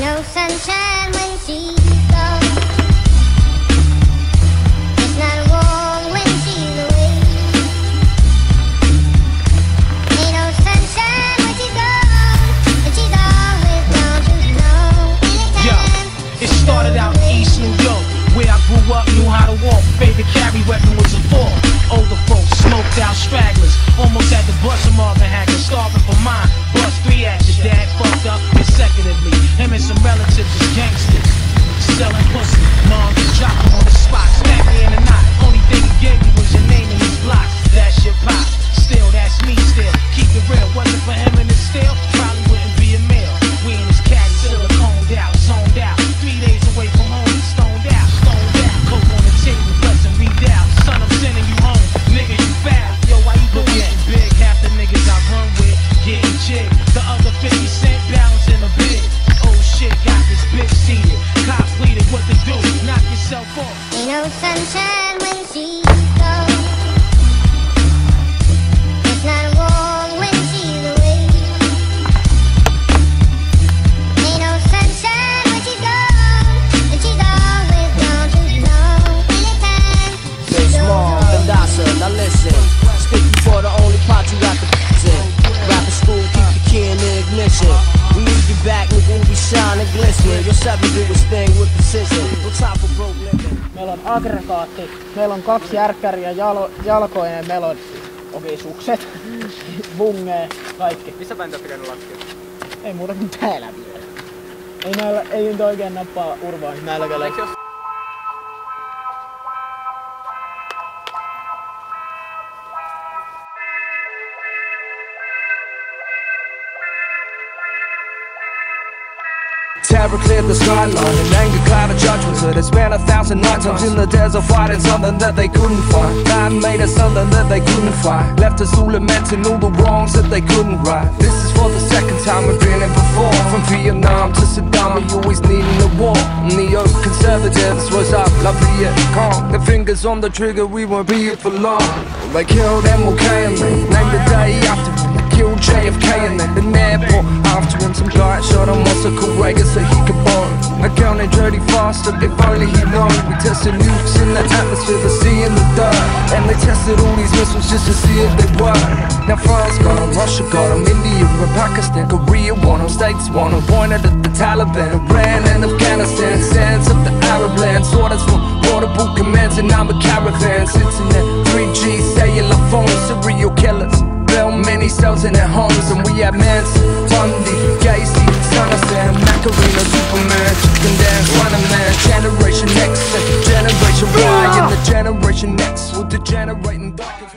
No sunshine yourself off. Ain't no sunshine when she's gone. Meillä on aggregaatti, meillä on kaksi järkkäriä, jalo, jalkoinen, meillä on okei, sukset, bungee, kaikki. Missä päin te laskea? Ei muuta kuin täällä vielä. Ei näillä, ei nyt oikein nappaa urvaa nälkällä. Eikö Terror cleared the skyline and anger clouded judgment. So they spent a thousand nights in the desert fighting something that they couldn't find. Man made us something that they couldn't find. Left us all lamenting all the wrongs that they couldn't right. This is for the second time we've been in before. From Vietnam to Saddam we always needing a war. Neo-conservatives was up like Viet Cong The fingers on the trigger we won't be here for long. They killed MLK and they named the day after JFK and then the airport after him Some guy shot once a Reagan so he could borrow I counted dirty faster if only he known We tested nukes in the atmosphere, the sea and the dirt. And they tested all these missiles just to see if they work Now France got them, Russia got them, India and Pakistan Korea want them, States want them Pointed at the Taliban, Iran and Afghanistan. Sands of the Arab lands, orders from portable commands And I'm a caravan, at 3G stones in their homes and we have Mance, Gacy, Macarena, Superman, man, Generation X, Generation Y, and the Generation Next will degenerate and back